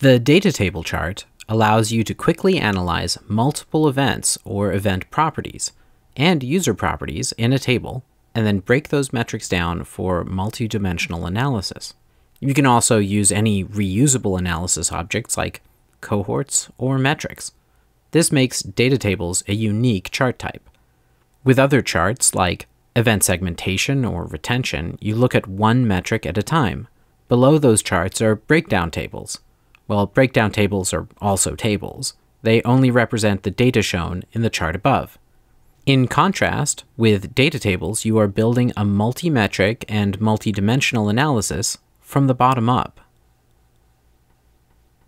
The data table chart allows you to quickly analyze multiple events or event properties and user properties in a table, and then break those metrics down for multidimensional analysis. You can also use any reusable analysis objects like cohorts or metrics. This makes data tables a unique chart type. With other charts like event segmentation or retention, you look at one metric at a time. Below those charts are breakdown tables. Well, breakdown tables are also tables. They only represent the data shown in the chart above. In contrast, with data tables, you are building a multi-metric and multi-dimensional analysis from the bottom up.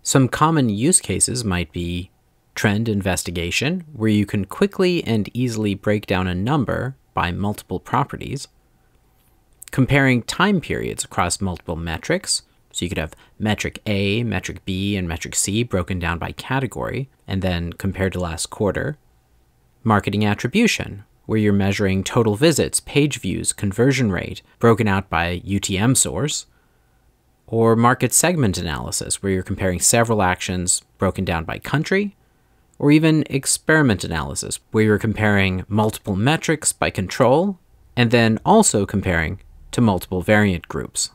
Some common use cases might be trend investigation, where you can quickly and easily break down a number by multiple properties, comparing time periods across multiple metrics, so you could have metric A, metric B, and metric C broken down by category, and then compared to last quarter, marketing attribution, where you're measuring total visits, page views, conversion rate, broken out by UTM source, or market segment analysis, where you're comparing several actions broken down by country, or even experiment analysis, where you're comparing multiple metrics by control, and then also comparing to multiple variant groups.